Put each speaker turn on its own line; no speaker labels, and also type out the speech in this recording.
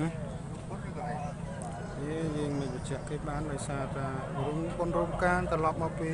យើងយើងមិនបញ្ជាក់គេបានដោយសារថារំពន្ធរំកានត្រឡប់មកពី